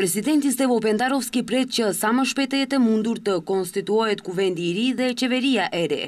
Presidenti Stevo Pendarovski pret që sa më shpejt të jetë mundur të konstituohet kuvendi i ri dhe qeveria e re.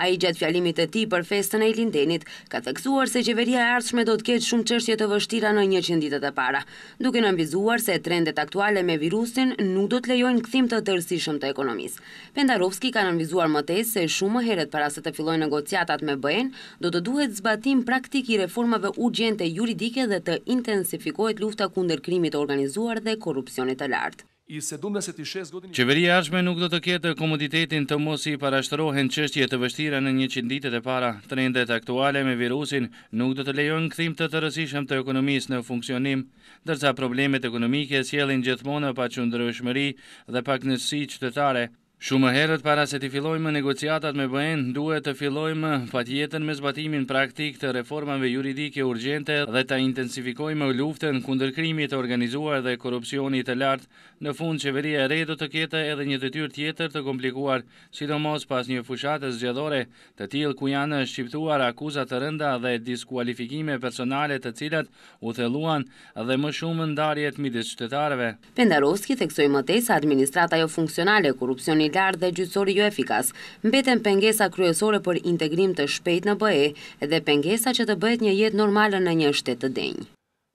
Ai gjatë fjalimit të tij për festën e Ilindenit, ka theksuar se qeveria e ardhshme do të ketë shumë çështje të vështira në njëqind ditët e para, duke nënvizuar se trendet aktuale me virusin nuk do të lejojnë kthim të tërësishëm të ekonomisë. Pendarovski ka nënvizuar më tej se shumë më herët para se të fillojnë negociatat me BE-në, do të duhet zbatim praktik i reformave urgjente juridike dhe të intensifikohet lufta kundër krimit të organizuar dhe korrupsionit të lartë. Qeveria e ardhshme nuk do të ketë komoditetin të mos i parashtrohen çështje të vështira në njëqind ditët e para. Trendet aktuale me virusin nuk do të lejojnë kthim të tërësishëm të ekonomisë në funksionim, Ndërsa problemet ekonomike sjellin gjithmonë paqëndrueshmëri dhe pakënaqësi qytetare. Shumë më herët para se t'i fillojmë negociatat me BE-në, duhet të fillojmë, patjetër, me zbatimin praktik të reformave juridike urgjente dhe ta intensifikojmë luftën kundër krimit të organizuar dhe korrupsionit të lartë. Në fund, qeveria e re do të ketë edhe një detyrë tjetër të komplikuar, sidomos pas një fushate zgjedhore të tillë ku janë shqiptuar akuza të rënda dhe diskualifikime personale të cilat u thelluan dhe më shumë ndarjet midis qytetarëve. Pendarovski theksoi më tej se administrata jofunksionale, korrupsioni i lartë dhe gjyqësori joefikas mbeten pengesa kryesore për integrim të shpejtë në BE dhe pengesa që të bëhet një jetë normale në një shtet të denjë.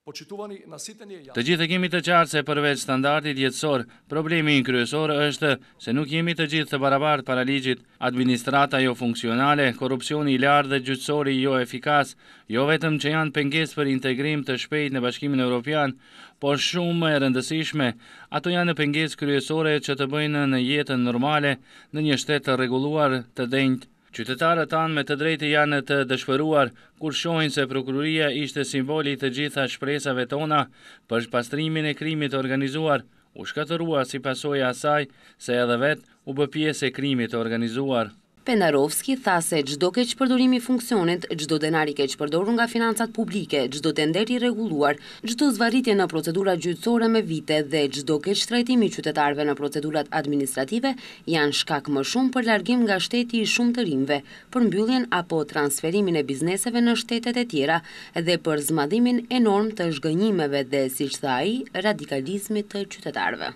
Të gjithë e kemi të qartë se përveç standardit jetësor, problemi ynë kryesor është se nuk jemi të gjithë të barabartë para ligjit, administrata jofunksionale, korrupsioni i lartë dhe gjyqësori joefikas, jo vetëm që janë pengesë për integrim të shpejtë në Bashkimin Evropian, por shumë më e rëndësishme, ato janë pengesë kryesore që të bëjnë një jetë normale në një shtet të rregulluar, të denjtë. Qytetarët tanë me të drejtë janë të dëshpëruar kur shohin se prokuroria ishte simboli i të gjitha shpresave tona për pastrimin e krimit të organizuar, u shkatërrua si pasojë e asaj se edhe vetë u bë pjesë e krimit të organizuar. Pendarovski tha se çdo keqpërdorim i funksionit, çdo denar i keqpërdorur nga financat publike, çdo tender i rregulluar, çdo zvarritje në procedurat gjyqësore me vite dhe çdo keqtrajtim i qytetarëve në procedurat administrative janë shkak më shumë për largim nga shteti i shumë të rinjve, për mbylljen apo transferimin e bizneseve në shtetet e tjera dhe për zmadhimin enorm të zhgënjimeve dhe, siç tha ai, radikalizmit të qytetarëve.